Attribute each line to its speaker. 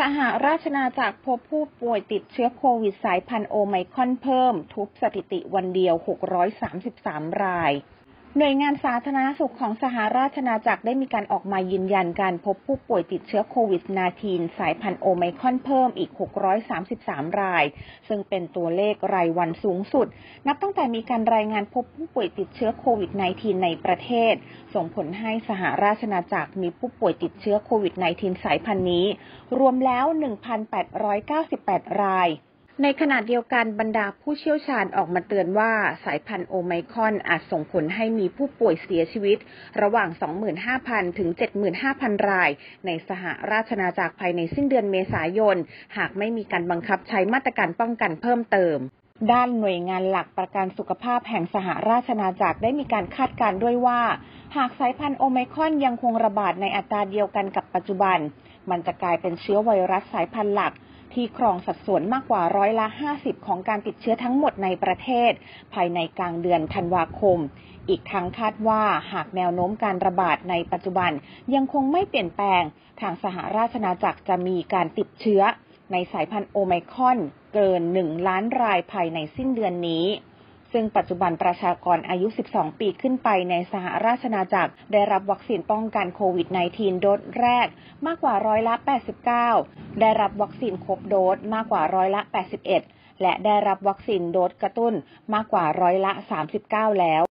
Speaker 1: สหราชนาจักรพบผู้ป่วยติดเชื้อโควิดสายพันธุ์โอไมครอนเพิ่ม ทุบสถิติวันเดียว 633 ราย หน่วยงานสาธารณสุขของสหราชนาจักรได้มีการออกมายืนยันการพบผู้ป่วยติดเชื้อโควิด -19 สายพันธุ์โอไมคอนเพิ่มอีก 633 ราย ซึ่งเป็นตัวเลขรายวันสูงสุด นับตั้งแต่มีการรายงานพบผู้ป่วยติดเชื้อโควิด -19 ในประเทศ ส่งผลให้สหราชนาจักรมีผู้ป่วยติดเชื้อโควิด -19 สายพันธุ์นี้ รวมแล้ว 1,898 ราย ในขณะเดียวกันบรรดาผู้เชี่ยวชาญออกมาเตือนว่าสายพันธุ์โอไมคอนอาจส่งผลให้มีผู้ป่วยเสียชีวิต ระหว่าง 25,000 ถึง 75,000 ราย ในสหราชนาจักรภายในสิ้นเดือนเมษายน หากไม่มีการบังคับใช้มาตรการป้องกันเพิ่มเติมด้านหน่วยงานหลักประกันสุขภาพแห่งสหราชนาจักรได้มีการคาดการณ์ด้วยว่า หากสายพันธุ์โอไมคอนยังคงระบาดในอัตราเดียวกันกับปัจจุบัน มันจะกลายเป็นเชื้อไวรัสสายพันธุ์หลัก ที่ครองสัดส่วนมากกว่าร้อยละ 50 ของการติดเชื้อทั้งหมดในประเทศ ภายในกลางเดือนธันวาคม อีกทั้งคาดว่าหากแนวโน้มการระบาดในปัจจุบันยังคงไม่เปลี่ยนแปลง ทางสหราชนาจักรจะมีการติดเชื้อ ในสายพันธุ์โอไมคอนเกิน 1 ล้านรายภายในสิ้นเดือนนี้ซึ่งปัจจุบันประชากรอายุ 12 ปีขึ้นไปในสหราชนาจักร ได้รับวัคซีนป้องกันโควิด -19 โดสแรกมากกว่าร้อยละ 89 ได้รับวัคซีนครบโดสมากกว่าร้อยละ 81 และได้รับวัคซีนโดสกระตุ้นมากกว่าร้อยละ 39 แล้ว